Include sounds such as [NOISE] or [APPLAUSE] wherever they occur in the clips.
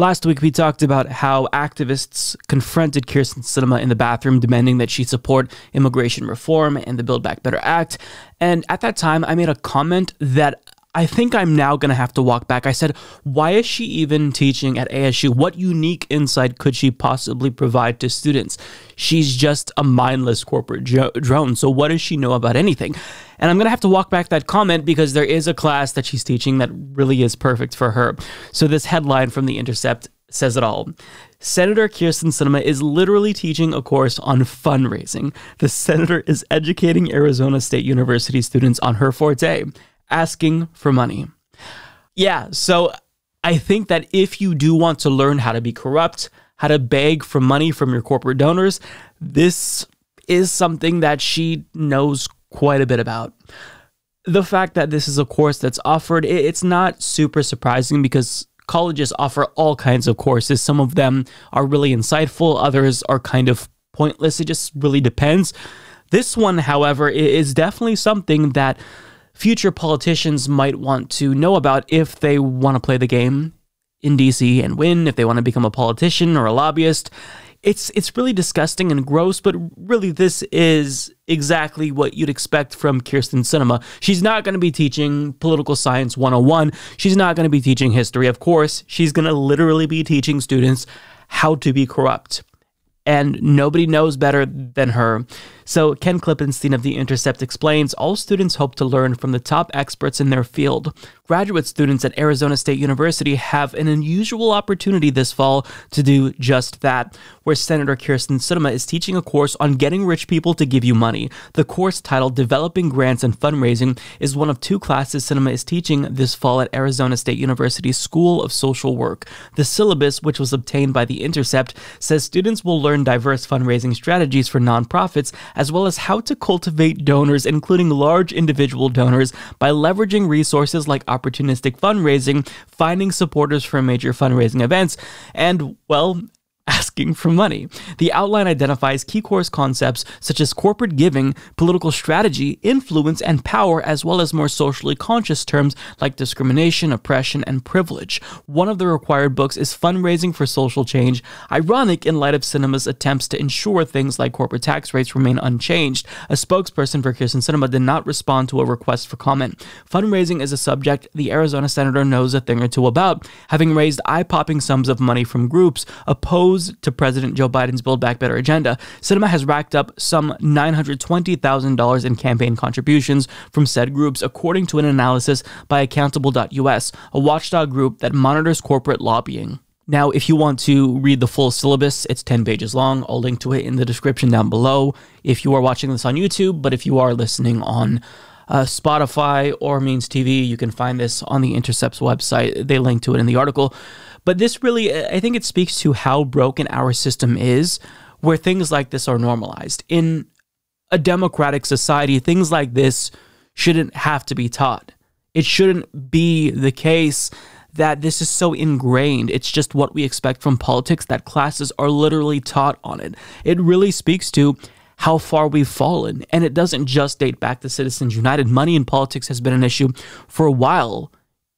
Last week, we talked about how activists confronted Kyrsten Sinema in the bathroom, demanding that she support immigration reform and the Build Back Better Act. And at that time, I made a comment that I think I'm now going to have to walk back. I said, why is she even teaching at ASU? What unique insight could she possibly provide to students? She's just a mindless corporate drone. So, what does she know about anything? And I'm going to have to walk back that comment because there is a class that she's teaching that really is perfect for her. So, this headline from The Intercept says it all. Senator Kyrsten Sinema is literally teaching a course on fundraising. The senator is educating Arizona State University students on her forte asking for money. Yeah, so I think that if you do want to learn how to be corrupt, how to beg for money from your corporate donors, this is something that she knows quite a bit about. The fact that this is a course that's offered, it's not super surprising because colleges offer all kinds of courses. Some of them are really insightful, others are kind of pointless. It just really depends. This one, however, is definitely something that future politicians might want to know about if they want to play the game in DC and win, if they want to become a politician or a lobbyist. It's it's really disgusting and gross, but really this is exactly what you'd expect from Kyrsten Sinema. She's not going to be teaching political science 101. She's not going to be teaching history, of course. She's going to literally be teaching students how to be corrupt. And nobody knows better than her. So, Ken Klippenstein of The Intercept explains all students hope to learn from the top experts in their field. Graduate students at Arizona State University have an unusual opportunity this fall to do just that, where Senator Kyrsten Sinema is teaching a course on getting rich people to give you money. The course titled Developing Grants and Fundraising is one of two classes Sinema is teaching this fall at Arizona State University's School of Social Work. The syllabus, which was obtained by The Intercept, says students will learn diverse fundraising strategies for nonprofits as well as how to cultivate donors, including large individual donors, by leveraging resources like opportunistic fundraising, finding supporters for major fundraising events, and, well, asking for money. The outline identifies key course concepts such as corporate giving, political strategy, influence, and power, as well as more socially conscious terms like discrimination, oppression, and privilege. One of the required books is Fundraising for Social Change, ironic in light of Sinema's attempts to ensure things like corporate tax rates remain unchanged. A spokesperson for Kyrsten Sinema did not respond to a request for comment. Fundraising is a subject the Arizona senator knows a thing or two about, having raised eye popping sums of money from groups opposed opposed to President Joe Biden's Build Back Better agenda, Sinema has racked up some $920,000 in campaign contributions from said groups, according to an analysis by Accountable.us, a watchdog group that monitors corporate lobbying. Now, if you want to read the full syllabus, it's 10 pages long. I'll link to it in the description down below if you are watching this on YouTube, but if you are listening on uh, Spotify or Means TV, you can find this on the Intercepts website. They link to it in the article. But this really, I think it speaks to how broken our system is, where things like this are normalized. In a democratic society, things like this shouldn't have to be taught. It shouldn't be the case that this is so ingrained. It's just what we expect from politics that classes are literally taught on it. It really speaks to how far we've fallen. And it doesn't just date back to Citizens United. Money in politics has been an issue for a while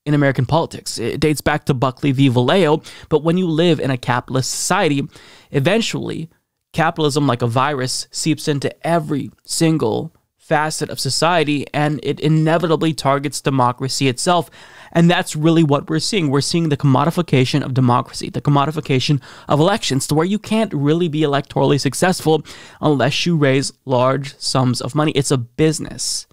in American politics. It dates back to Buckley v. Valeo, but when you live in a capitalist society, eventually capitalism, like a virus, seeps into every single facet of society and it inevitably targets democracy itself. And that's really what we're seeing. We're seeing the commodification of democracy, the commodification of elections, to where you can't really be electorally successful unless you raise large sums of money. It's a business.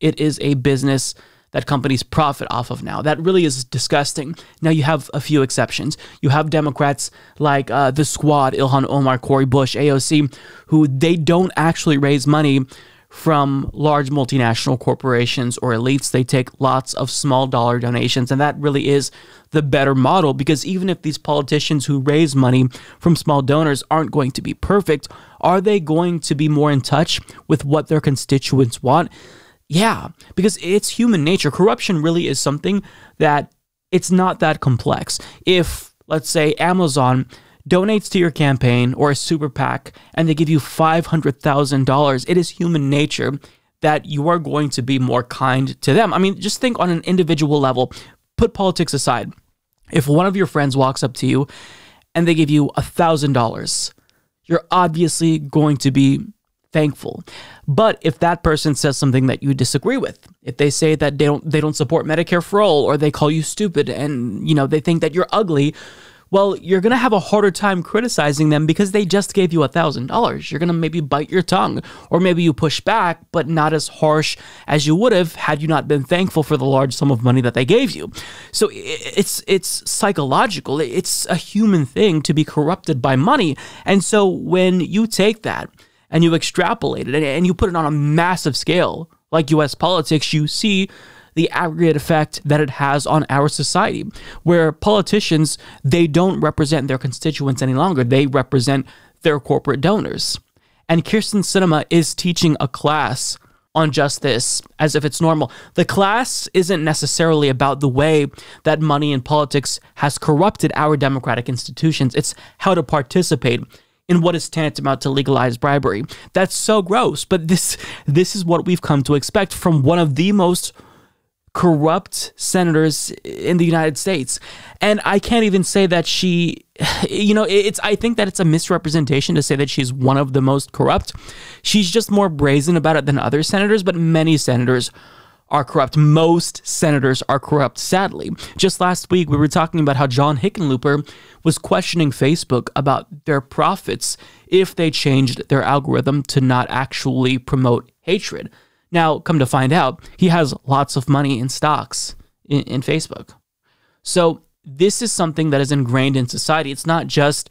It is a business that companies profit off of now. That really is disgusting. Now you have a few exceptions. You have Democrats like uh, the Squad, Ilhan Omar, Cori Bush, AOC, who they don't actually raise money from large multinational corporations or elites. They take lots of small dollar donations, and that really is the better model because even if these politicians who raise money from small donors aren't going to be perfect, are they going to be more in touch with what their constituents want? Yeah, because it's human nature. Corruption really is something that it's not that complex. If, let's say, Amazon donates to your campaign or a super PAC and they give you $500,000, it is human nature that you are going to be more kind to them. I mean, just think on an individual level, put politics aside. If one of your friends walks up to you and they give you a thousand dollars, you're obviously going to be thankful. But if that person says something that you disagree with, if they say that they don't they don't support Medicare for all or they call you stupid and you know they think that you're ugly, well, you're going to have a harder time criticizing them because they just gave you a $1,000. You're going to maybe bite your tongue, or maybe you push back, but not as harsh as you would have had you not been thankful for the large sum of money that they gave you. So it's, it's psychological, it's a human thing to be corrupted by money. And so when you take that and you extrapolate it and you put it on a massive scale, like US politics, you see the aggregate effect that it has on our society, where politicians, they don't represent their constituents any longer. They represent their corporate donors. And Kyrsten Sinema is teaching a class on just this as if it's normal. The class isn't necessarily about the way that money in politics has corrupted our democratic institutions, it's how to participate in what is tantamount to legalized bribery. That's so gross, but this this is what we've come to expect from one of the most corrupt senators in the United States. And I can't even say that she, [SIGHS] you know, it's, I think that it's a misrepresentation to say that she's one of the most corrupt. She's just more brazen about it than other senators, but many senators are corrupt. Most senators are corrupt, sadly. Just last week, we were talking about how John Hickenlooper was questioning Facebook about their profits if they changed their algorithm to not actually promote hatred. Now, come to find out, he has lots of money in stocks in, in Facebook. So, this is something that is ingrained in society. It's not just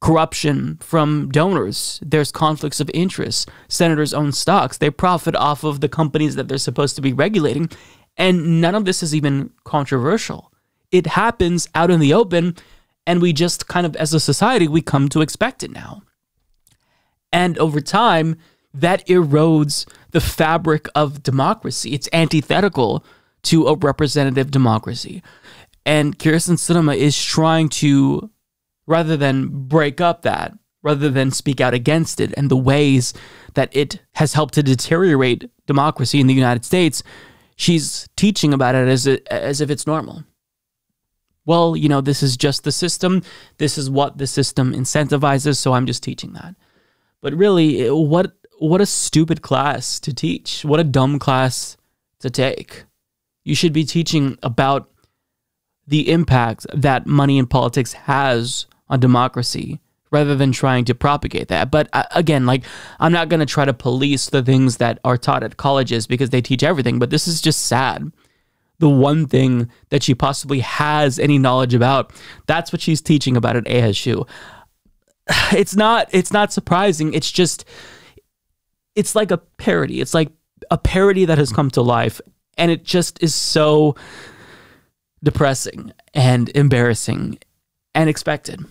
corruption from donors. There's conflicts of interest. Senators own stocks. They profit off of the companies that they're supposed to be regulating. And none of this is even controversial. It happens out in the open, and we just kind of, as a society, we come to expect it now. And over time, that erodes the fabric of democracy. It's antithetical to a representative democracy. And Kyrsten Sinema is trying to, rather than break up that, rather than speak out against it and the ways that it has helped to deteriorate democracy in the United States, she's teaching about it as, a, as if it's normal. Well, you know, this is just the system. This is what the system incentivizes, so I'm just teaching that. But really, what what a stupid class to teach. What a dumb class to take. You should be teaching about the impact that money in politics has on democracy rather than trying to propagate that. But uh, again, like I'm not going to try to police the things that are taught at colleges because they teach everything, but this is just sad. The one thing that she possibly has any knowledge about, that's what she's teaching about at ASU. [SIGHS] It's not it's not surprising. It's just it's like a parody. It's like a parody that has come to life, and it just is so depressing and embarrassing and expected.